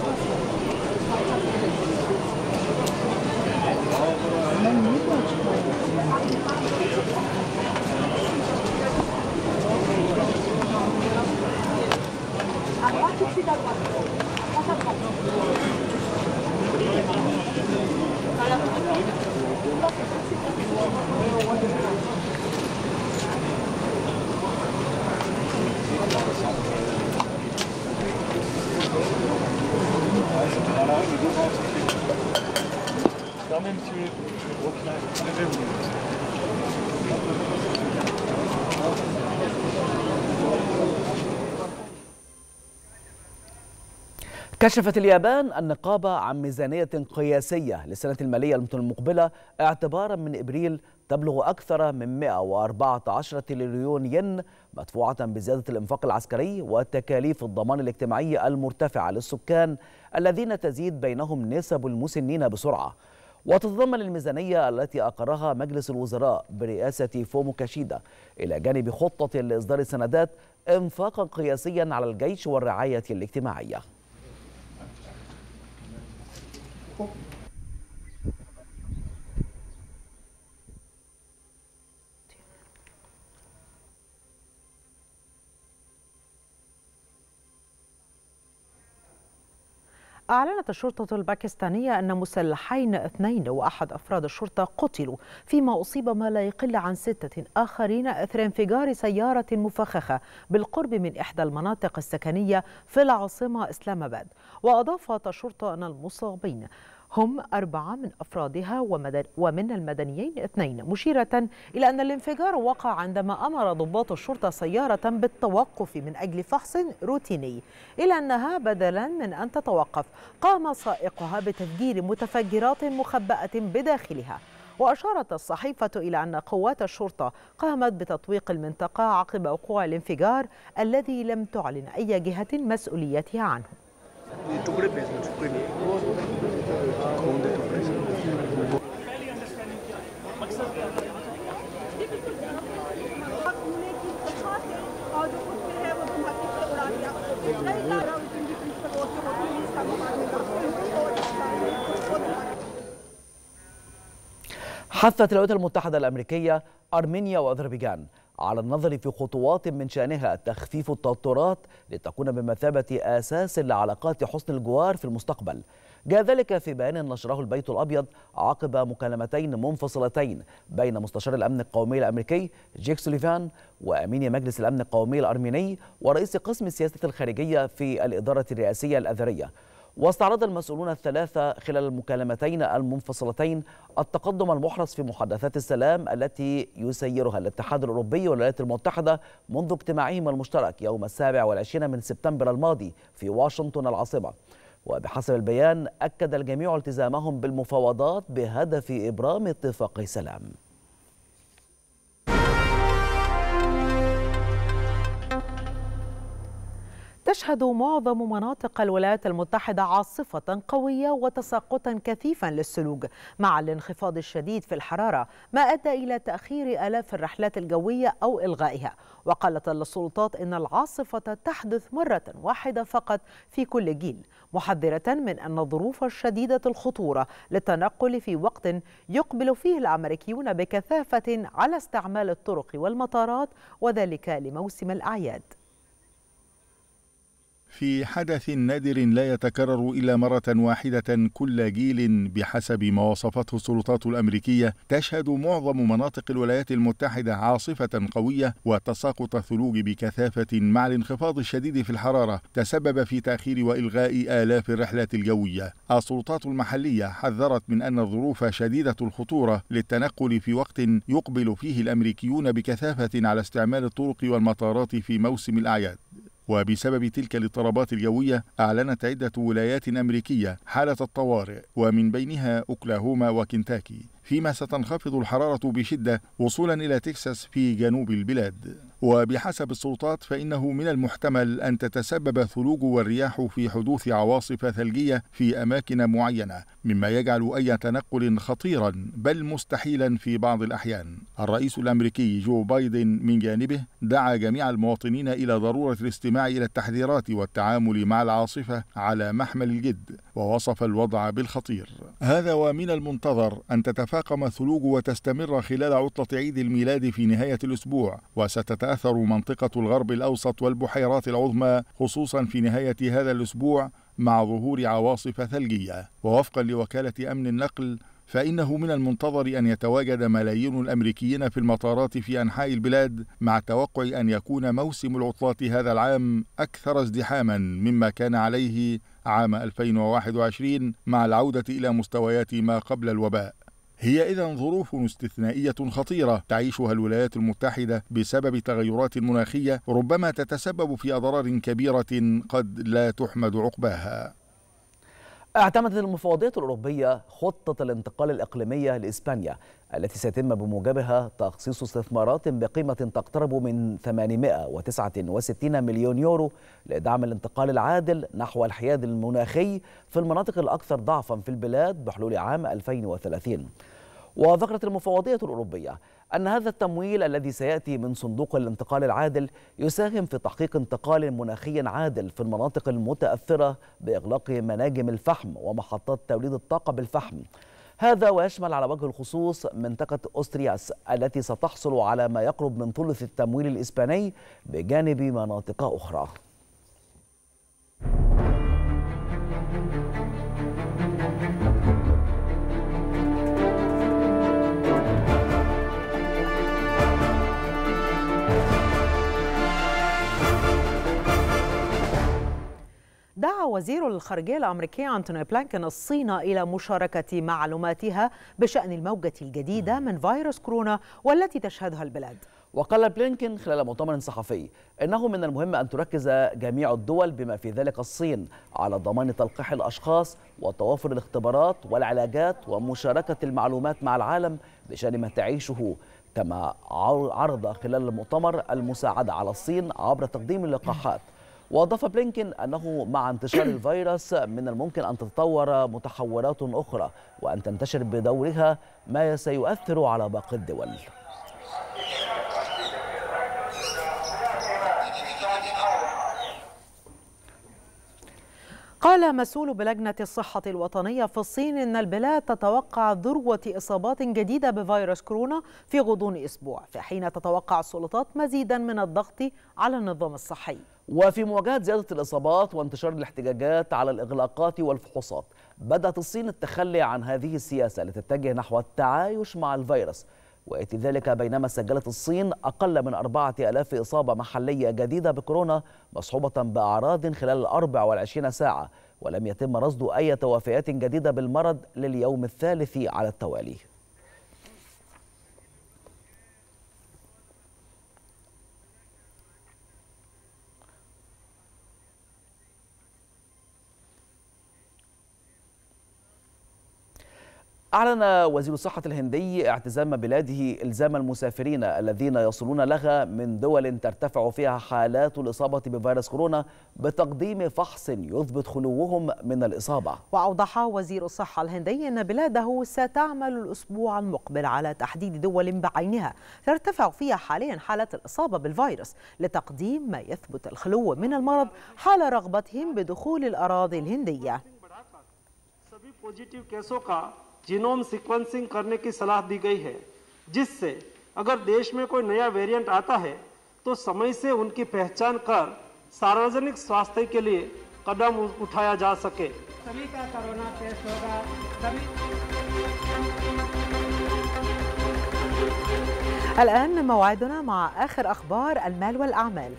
كشفت اليابان النقابة عن ميزانية قياسية للسنة المالية المقبلة اعتبارا من إبريل تبلغ أكثر من 114 تريليون ين مدفوعة بزيادة الإنفاق العسكري وتكاليف الضمان الاجتماعي المرتفعة للسكان الذين تزيد بينهم نسب المسنين بسرعة. وتتضمن الميزانية التي أقرها مجلس الوزراء برئاسة فومو كاشيدا إلى جانب خطة لإصدار السندات إنفاقا قياسيا على الجيش والرعاية الاجتماعية. 꼭 أعلنت الشرطة الباكستانية أن مسلحين اثنين وأحد أفراد الشرطة قتلوا فيما أصيب ما لا يقل عن ستة آخرين أثر انفجار سيارة مفخخة بالقرب من إحدى المناطق السكنية في العاصمة إسلام آباد. وأضافت الشرطة أن المصابين هم أربعة من أفرادها ومن المدنيين اثنين مشيرة إلى أن الانفجار وقع عندما أمر ضباط الشرطة سيارة بالتوقف من أجل فحص روتيني إلى أنها بدلا من أن تتوقف. قام سائقها بتفجير متفجرات مخبأة بداخلها. وأشارت الصحيفة إلى أن قوات الشرطة قامت بتطويق المنطقة عقب وقوع الانفجار الذي لم تعلن أي جهة مسؤوليتها عنه. حثت الولايات المتحدة الأمريكية أرمينيا وأذربيجان على النظر في خطوات من شأنها تخفيف التوترات لتكون بمثابة أساس لعلاقات حسن الجوار في المستقبل. جاء ذلك في بيان نشره البيت الأبيض عقب مكالمتين منفصلتين بين مستشار الأمن القومي الأمريكي جيك سوليفان وأمين مجلس الأمن القومي الأرميني ورئيس قسم السياسة الخارجية في الإدارة الرئاسية الأذرية واستعرض المسؤولون الثلاثة خلال المكالمتين المنفصلتين التقدم المحرز في محادثات السلام التي يسيرها الاتحاد الأوروبي والولايات المتحدة منذ اجتماعهم المشترك يوم السابع والعشرين من سبتمبر الماضي في واشنطن العاصمة. وبحسب البيان أكد الجميع التزامهم بالمفاوضات بهدف إبرام اتفاق سلام. تشهد معظم مناطق الولايات المتحدة عاصفة قوية وتساقطا كثيفا للسلوج مع الانخفاض الشديد في الحرارة ما أدى إلى تأخير آلاف الرحلات الجوية أو إلغائها. وقالت السلطات إن العاصفة تحدث مرة واحدة فقط في كل جيل محذرة من أن الظروف الشديدة الخطورة للتنقل في وقت يقبل فيه الأمريكيون بكثافة على استعمال الطرق والمطارات وذلك لموسم الأعياد. في حدث نادر لا يتكرر إلا مرة واحدة كل جيل بحسب ما وصفته السلطات الأمريكية تشهد معظم مناطق الولايات المتحدة عاصفة قوية وتساقط الثلوج بكثافة مع الانخفاض الشديد في الحرارة تسبب في تأخير وإلغاء آلاف الرحلات الجوية. السلطات المحلية حذرت من أن الظروف شديدة الخطورة للتنقل في وقت يقبل فيه الأمريكيون بكثافة على استعمال الطرق والمطارات في موسم الأعياد. وبسبب تلك الاضطرابات الجوية أعلنت عدة ولايات أمريكية حالة الطوارئ ومن بينها أوكلاهوما وكنتاكي فيما ستنخفض الحرارة بشدة وصولا إلى تكساس في جنوب البلاد. وبحسب السلطات فإنه من المحتمل أن تتسبب الثلوج والرياح في حدوث عواصف ثلجية في أماكن معينة مما يجعل أي تنقل خطيرا بل مستحيلا في بعض الأحيان. الرئيس الأمريكي جو بايدن من جانبه دعا جميع المواطنين إلى ضرورة الاستماع إلى التحذيرات والتعامل مع العاصفة على محمل الجد ووصف الوضع بالخطير. هذا ومن المنتظر أن تتفاقم الثلوج وتستمر خلال عطلة عيد الميلاد في نهاية الأسبوع وستتأثر منطقة الغرب الأوسط والبحيرات العظمى خصوصا في نهاية هذا الأسبوع مع ظهور عواصف ثلجية. ووفقا لوكالة أمن النقل فإنه من المنتظر أن يتواجد ملايين الأمريكيين في المطارات في أنحاء البلاد مع التوقع أن يكون موسم العطلات هذا العام أكثر ازدحاما مما كان عليه عام 2021 مع العودة إلى مستويات ما قبل الوباء. هي إذا ظروف استثنائية خطيرة تعيشها الولايات المتحدة بسبب تغيرات مناخية ربما تتسبب في أضرار كبيرة قد لا تحمد عقباها. اعتمدت المفوضية الأوروبية خطة الانتقال الإقليمية لإسبانيا التي سيتم بموجبها تخصيص استثمارات بقيمة تقترب من 869 مليون يورو لدعم الانتقال العادل نحو الحياد المناخي في المناطق الأكثر ضعفا في البلاد بحلول عام 2030 وذكرت المفوضية الأوروبية أن هذا التمويل الذي سيأتي من صندوق الانتقال العادل يساهم في تحقيق انتقال مناخي عادل في المناطق المتأثرة بإغلاق مناجم الفحم ومحطات توليد الطاقة بالفحم. هذا ويشمل على وجه الخصوص منطقة أسترياس التي ستحصل على ما يقرب من ثلث التمويل الإسباني بجانب مناطق أخرى. وزير الخارجية الأمريكي أنتوني بلانكن الصين إلى مشاركة معلوماتها بشأن الموجة الجديدة من فيروس كورونا والتي تشهدها البلاد. وقال بلينكين خلال مؤتمر صحفي إنه من المهم أن تركز جميع الدول بما في ذلك الصين على ضمان تلقيح الأشخاص وتوافر الاختبارات والعلاجات ومشاركة المعلومات مع العالم بشأن ما تعيشه كما عرض خلال المؤتمر المساعدة على الصين عبر تقديم اللقاحات. وأضاف بلينكين أنه مع انتشار الفيروس من الممكن أن تتطور متحورات أخرى وأن تنتشر بدورها ما سيؤثر على باقي الدول. قال مسؤول بلجنة الصحة الوطنية في الصين إن البلاد تتوقع ذروة إصابات جديدة بفيروس كورونا في غضون أسبوع في حين تتوقع السلطات مزيدا من الضغط على النظام الصحي. وفي مواجهة زيادة الإصابات وانتشار الاحتجاجات على الإغلاقات والفحوصات بدأت الصين التخلي عن هذه السياسة لتتجه نحو التعايش مع الفيروس. ويأتي ذلك بينما سجلت الصين أقل من 4000 إصابة محلية جديدة بكورونا مصحوبة بأعراض خلال ال 24 ساعة ولم يتم رصد أي توفيات جديدة بالمرض لليوم الثالث على التوالي. أعلن وزير الصحة الهندي اعتزام بلاده إلزام المسافرين الذين يصلون لها من دول ترتفع فيها حالات الإصابة بفيروس كورونا بتقديم فحص يثبت خلوهم من الإصابة. وأوضح وزير الصحة الهندي أن بلاده ستعمل الأسبوع المقبل على تحديد دول بعينها ترتفع فيها حاليا حالات الإصابة بالفيروس لتقديم ما يثبت الخلو من المرض حال رغبتهم بدخول الأراضي الهندية. Genome sequencing करने की सलाह दी गई है जिससे अगर देश में कोई नया वेरिएंट आता है तो समय से उनकी पहचान कर सार्वजनिक स्वास्थ्य के लिए कदम उठाया जा सके सभी का कोरोना टेस्ट होगा सभी الآن موعدنا مع آخر أخبار المال والأعمال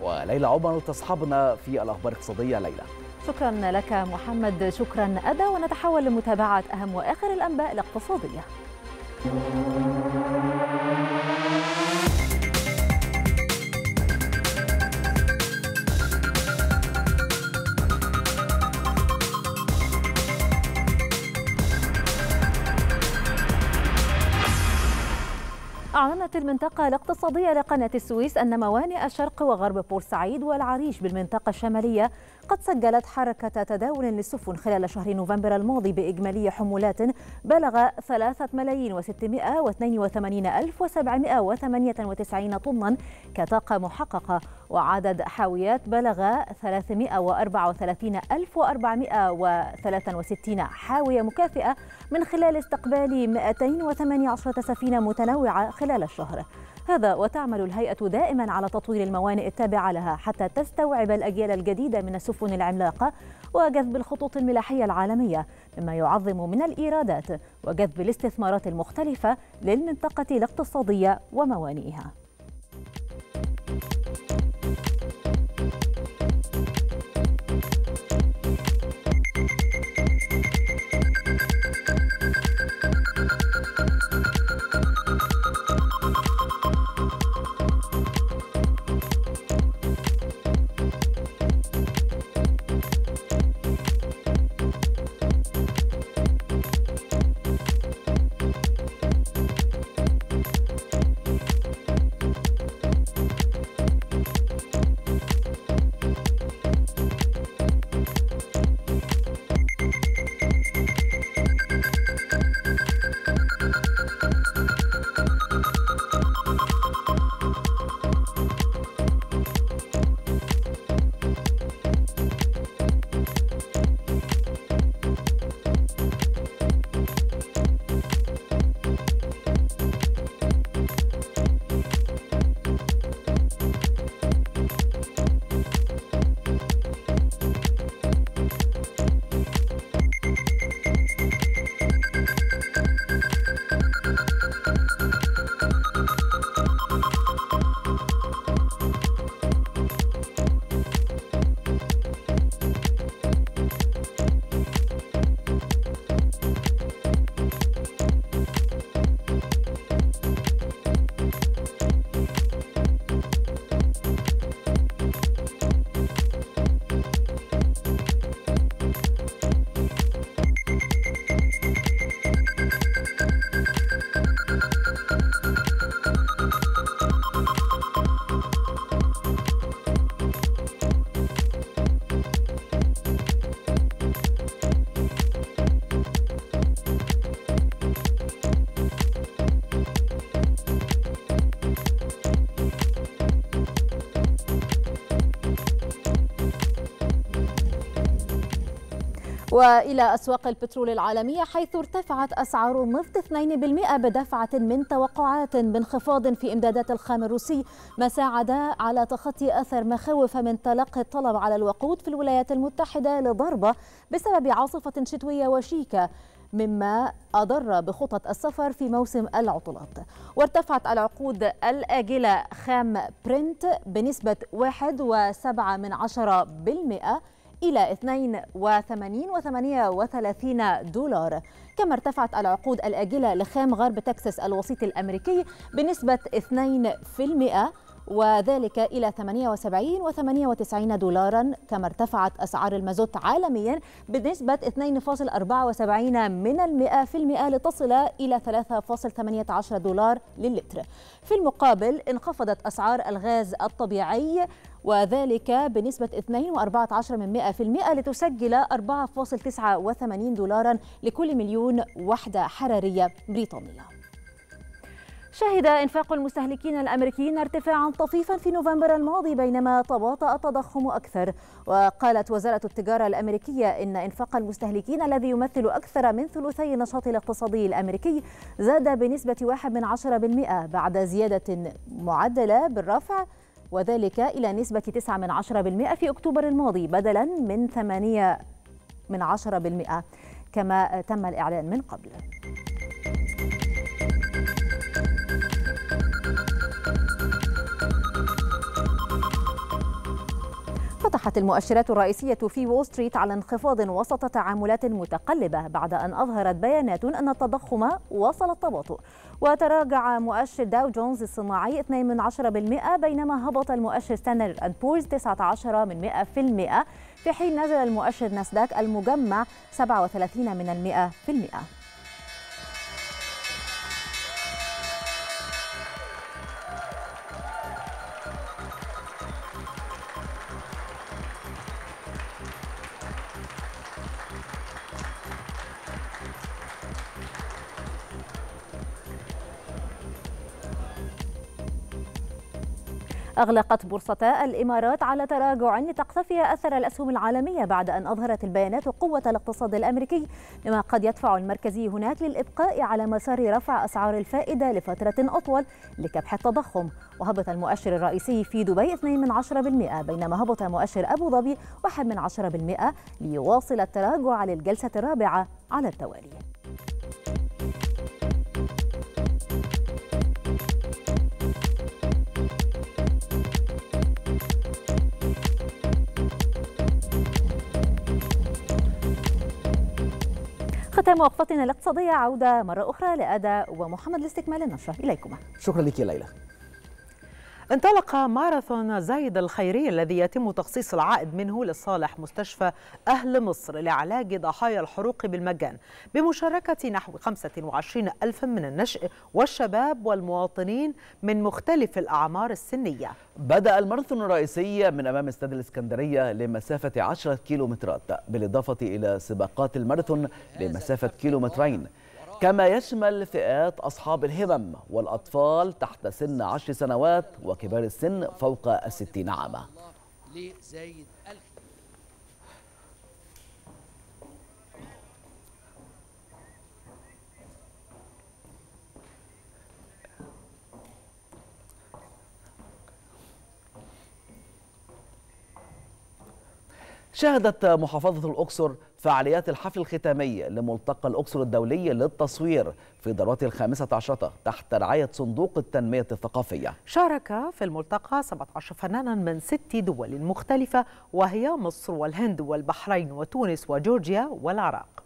وليلى عمر تصحبنا في الأخبار الاقتصادية ليلى شكرا لك محمد شكرا أدا ونتحول لمتابعة أهم وآخر الأنباء الاقتصادية. أعلنت المنطقة الاقتصادية لقناة السويس أن موانئ الشرق وغرب بورسعيد والعريش بالمنطقة الشمالية قد سجلت حركة تداول للسفن خلال شهر نوفمبر الماضي بإجمالي حمولات بلغ 3 ملايين و682 ألف و798 طنا كطاقة محققة وعدد حاويات بلغ 334 ألف و463 حاوية مكافئة من خلال استقبال 218 سفينة متنوعة خلال الشهر. هذا وتعمل الهيئة دائما على تطوير الموانئ التابعة لها حتى تستوعب الأجيال الجديدة من السفن العملاقة وجذب الخطوط الملاحية العالمية مما يعظم من الإيرادات وجذب الاستثمارات المختلفة للمنطقة الاقتصادية وموانئها. وإلى أسواق البترول العالمية حيث ارتفعت أسعار النفط 2% بدفعة من توقعات بانخفاض في إمدادات الخام الروسي ما ساعد على تخطي أثر مخاوف من تلقي الطلب على الوقود في الولايات المتحدة لضربة بسبب عاصفة شتوية وشيكة مما أضر بخطط السفر في موسم العطلات. وارتفعت العقود الآجلة خام برنت بنسبة 1.7 إلى 82.38 دولار. كما ارتفعت العقود الآجلة لخام غرب تكساس الوسيط الأمريكي بنسبة 2% وذلك إلى 78 و98 دولارا كما ارتفعت أسعار المازوت عالميا بنسبة 2.74 من المئة في المئة لتصل إلى 3.18 دولار للتر في المقابل انخفضت أسعار الغاز الطبيعي وذلك بنسبة 2.14 من 100 في المئة لتسجل 4.89 دولارا لكل مليون وحدة حرارية بريطانية. شهد إنفاق المستهلكين الأمريكيين ارتفاعا طفيفا في نوفمبر الماضي بينما تباطأ التضخم أكثر. وقالت وزارة التجارة الأمريكية إن إنفاق المستهلكين الذي يمثل أكثر من ثلثي النشاط الاقتصادي الأمريكي زاد بنسبة 1 من 10% بعد زيادة معدلة بالرفع وذلك إلى نسبة 9 من 10% في أكتوبر الماضي بدلا من 8 من 10% كما تم الإعلان من قبل. فتحت المؤشرات الرئيسية في وول ستريت على انخفاض وسط تعاملات متقلبة بعد أن أظهرت بيانات أن التضخم وصل التباطؤ وتراجع مؤشر داو جونز الصناعي 2 من 10% بينما هبط المؤشر ستاندرد أند بورز 19 من 100% في حين نزل المؤشر ناسداك المجمع 37 من 100% أغلقت بورصتا الإمارات على تراجع لتقتفي أثر الأسهم العالمية بعد أن أظهرت البيانات قوة الاقتصاد الأمريكي مما قد يدفع المركزي هناك للإبقاء على مسار رفع أسعار الفائدة لفترة أطول لكبح التضخم. وهبط المؤشر الرئيسي في دبي 2 من 10% بينما هبط مؤشر أبو ظبي 1 من 10% ليواصل التراجع للجلسة الرابعة على التوالي. ختام وقفتنا الاقتصادية عودة مرة أخرى لأداء ومحمد لاستكمال النشرة. إليكما شكرا لك يا ليلى. انطلق ماراثون زايد الخيري الذي يتم تخصيص العائد منه لصالح مستشفى أهل مصر لعلاج ضحايا الحروق بالمجان. بمشاركة نحو 25 ألف من النشء والشباب والمواطنين من مختلف الأعمار السنية. بدأ الماراثون الرئيسي من أمام استاد الإسكندرية لمسافة 10 كيلومترات بالإضافة إلى سباقات الماراثون لمسافة كيلومترين. كما يشمل فئات أصحاب الهمم والأطفال تحت سن عشر سنوات وكبار السن فوق الستين عاما. شهدت محافظة الأقصر فعاليات الحفل الختامي لملتقى الأقصر الدولي للتصوير في دورته الخامسة عشرة تحت رعاية صندوق التنمية الثقافية. شارك في الملتقى 17 فنانا من ست دول مختلفة وهي مصر والهند والبحرين وتونس وجورجيا والعراق.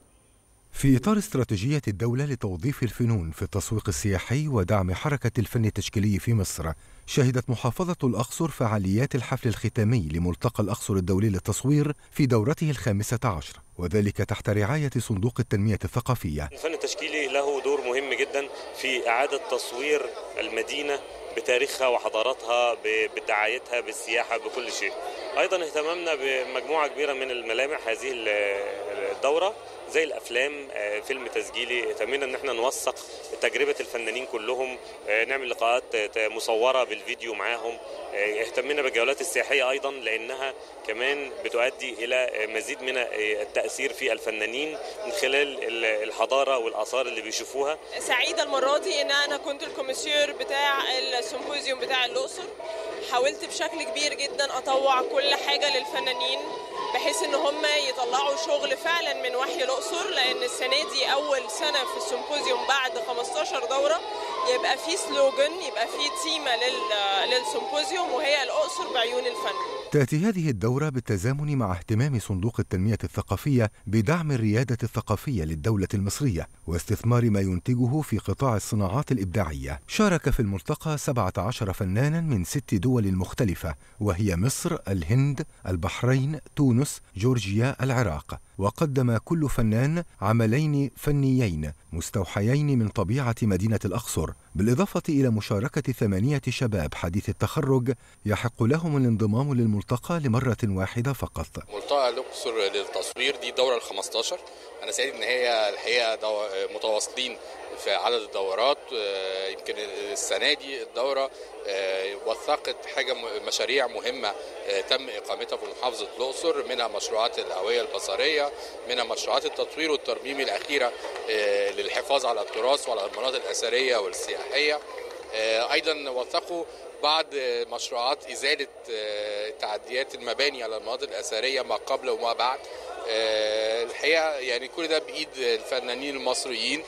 في إطار استراتيجية الدولة لتوظيف الفنون في التسويق السياحي ودعم حركة الفن التشكيلي في مصر شهدت محافظة الأقصر فعاليات الحفل الختامي لملتقى الأقصر الدولي للتصوير في دورته الخامسة عشر وذلك تحت رعاية صندوق التنمية الثقافية. الفن التشكيلي له دور مهم جدا في إعادة تصوير المدينة بتاريخها وحضاراتها بدعايتها بالسياحة بكل شيء. أيضا اهتممنا بمجموعة كبيرة من الملامح هذه ال- الدورة زي الأفلام آه، فيلم تسجيلي. اهتمينا إن إحنا نوثق تجربة الفنانين كلهم آه، نعمل لقاءات مصورة بالفيديو معاهم. آه، اهتمينا بالجولات السياحية أيضا لأنها كمان بتؤدي إلى مزيد من التأثير في الفنانين من خلال ال- الحضارة والآثار اللي بيشوفوها. سعيدة المرة دي إن أنا كنت ال commissaire بتاع ال symposium بتاع الأقصر. حاولت بشكل كبير جدا أطوع كل حاجة للفنانين بحيث إن هم يطلعوا شغل فعلا من وحي الأقصر لأن السنة دي أول سنة في ال symposium بعد 15 دورة. يبقى في slogan يبقى في تيمة لل- لل symposium وهي الأقصر بعيون الفن. تأتي هذه الدورة بالتزامن مع اهتمام صندوق التنمية الثقافية بدعم الريادة الثقافية للدولة المصرية واستثمار ما ينتجه في قطاع الصناعات الإبداعية. شارك في الملتقى 17 فنانا من ست دول مختلفة وهي مصر، الهند، البحرين، تونس، جورجيا، العراق. وقدم كل فنان عملين فنيين مستوحيين من طبيعة مدينة الأقصر بالإضافة إلى مشاركة ثمانية شباب حديث التخرج يحق لهم الانضمام للملتقى لمرة واحدة فقط. ملتقى الأقصر للتصوير دي الدوره ال 15 أنا سعيد إن هي الحقيقة دو... متواصلين في عدد الدورات. آه، يمكن السنة دي الدورة آه، وثقت حاجة مشاريع مهمة آه، تم إقامتها في محافظة الأقصر منها مشروعات الهوية البصرية منها مشروعات التطوير والترميم الأخيرة آه، للحفاظ على التراث وعلى المناطق الأثرية والسياحية. آه، أيضا وثقوا بعض مشروعات إزالة آه، تعديات المباني على المناطق الأثرية ما قبل وما بعد. آه، الحقيقة يعني كل ده بإيد الفنانين المصريين آه،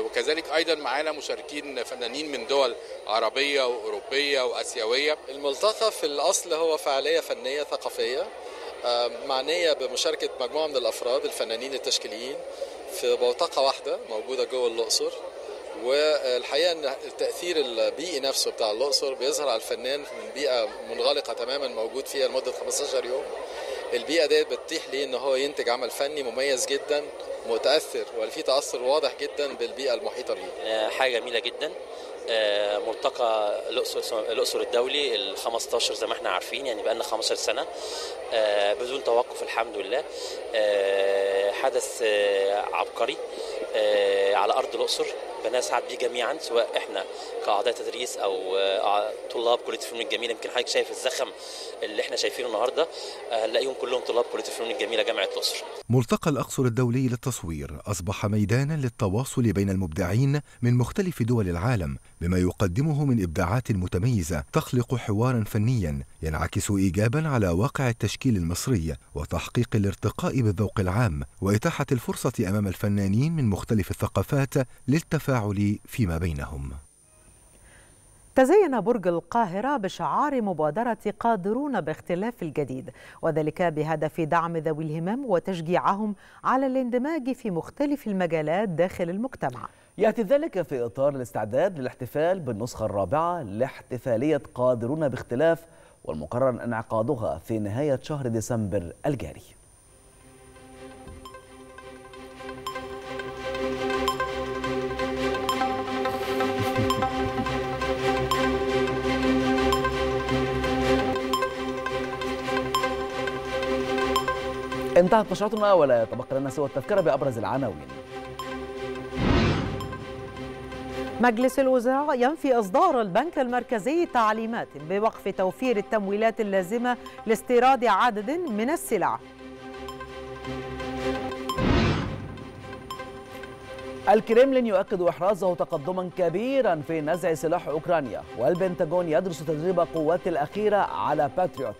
وكذلك أيضا معانا مشاركين فنانين من دول عربية وأوروبية وآسيوية. الملتقى في الأصل هو فعالية فنية ثقافية آه، معنية بمشاركة مجموعة من الأفراد الفنانين التشكيليين في بوتقة واحدة موجودة جوه الأقصر. والحقيقة أن التأثير البيئي نفسه بتاع الأقصر بيظهر على الفنان من بيئة منغلقة تماما موجود فيها لمدة 15 يوم. البيئة ديت بتتيح ليه أن هو ينتج عمل فني مميز جدا متأثر وفي تأثر واضح جدا بالبيئة المحيطة بيه؟ آه، حاجة جميلة جدا. آه، ملتقى الأقصر الأقصر الدولي ال 15 زي ما إحنا عارفين يعني بقى لنا 15 سنة. آه، بدون توقف الحمد لله. حدث عبقري على أرض الأقصر. بنسعد بيه جميعا سواء إحنا كأعضاء تدريس أو طلاب كلية الفنون الجميلة. يمكن حضرتك شايف الزخم اللي إحنا شايفينه النهارده. هنلاقيهم كلهم طلاب كلية الفنون الجميلة جامعة الأقصر. ملتقى الأقصر الدولي للتصوير أصبح ميدانا للتواصل بين المبدعين من مختلف دول العالم بما يقدمه من إبداعات متميزة تخلق حوارا فنيا ينعكس إيجابا على واقع التشكيل المصري وتحقيق الارتقاء بالذوق العام وإتاحة الفرصة أمام الفنانين من مختلف الثقافات للتفاعل فيما بينهم. تزين برج القاهرة بشعار مبادرة قادرون باختلاف الجديد وذلك بهدف دعم ذوي الهمم وتشجيعهم على الاندماج في مختلف المجالات داخل المجتمع. يأتي ذلك في إطار الاستعداد للاحتفال بالنسخة الرابعة لاحتفالية قادرون باختلاف والمقرر انعقادها في نهاية شهر ديسمبر الجاري. انتهت نشرتنا ولا يتبقى لنا سوى التذكرة بأبرز العناوين. مجلس الوزراء ينفي إصدار البنك المركزي تعليمات بوقف توفير التمويلات اللازمة لاستيراد عدد من السلع. الكريملين يؤكد إحرازه تقدما كبيرا في نزع سلاح أوكرانيا والبنتاغون يدرس تدريب قوات الأخيرة على باتريوت.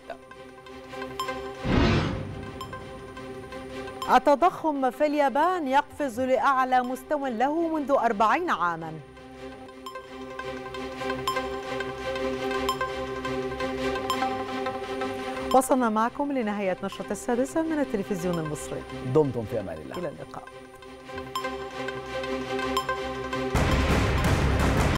التضخم في اليابان يقفز لأعلى مستوى له منذ أربعين عاماً. وصلنا معكم لنهاية نشرة السادسة من التلفزيون المصري. دمتم في أمان الله. إلى اللقاء.